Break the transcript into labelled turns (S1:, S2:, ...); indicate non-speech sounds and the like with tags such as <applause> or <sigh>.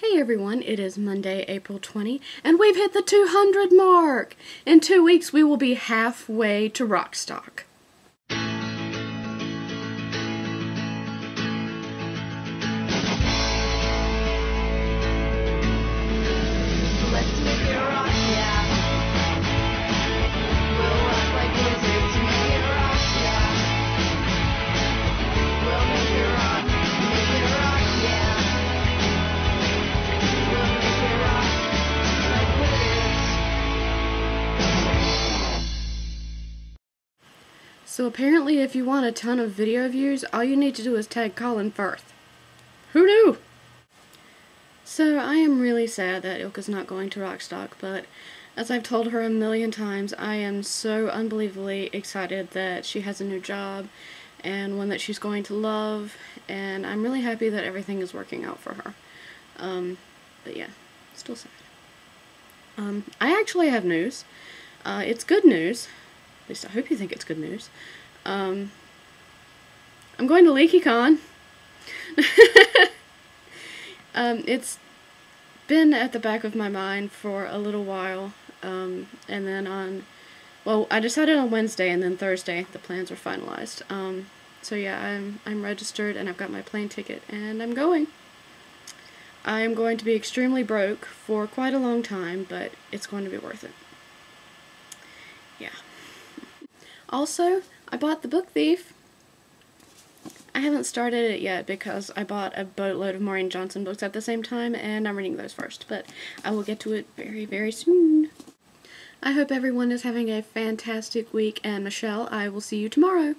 S1: Hey everyone, it is Monday, April 20, and we've hit the 200 mark! In two weeks, we will be halfway to
S2: Wrockstock.
S1: So apparently if you want a ton of video views, all you need to do is tag Colin Firth. Who knew? So I am really sad that Ilka's not going to Wrockstock, but as I've told her a million times, I am so unbelievably excited that she has a new job and one that she's going to love, and I'm really happy that everything is working out for her. Um, but yeah, still sad. Um, I actually have news. Uh, it's good news. At least I hope you think it's good news. Um, I'm going to LeakyCon. <laughs> um, it's been at the back of my mind for a little while. Um, and then on, well, I decided on Wednesday and then Thursday the plans were finalized. Um, so yeah, I'm I'm registered and I've got my plane ticket and I'm going. I am going to be extremely broke for quite a long time, but it's going to be worth it. Yeah. Also, I bought The Book Thief. I haven't started it yet because I bought a boatload of Maureen Johnson books at the same time and I'm reading those first, but I will get to it very, very soon. I hope everyone is having a fantastic week and Michelle, I will see you tomorrow.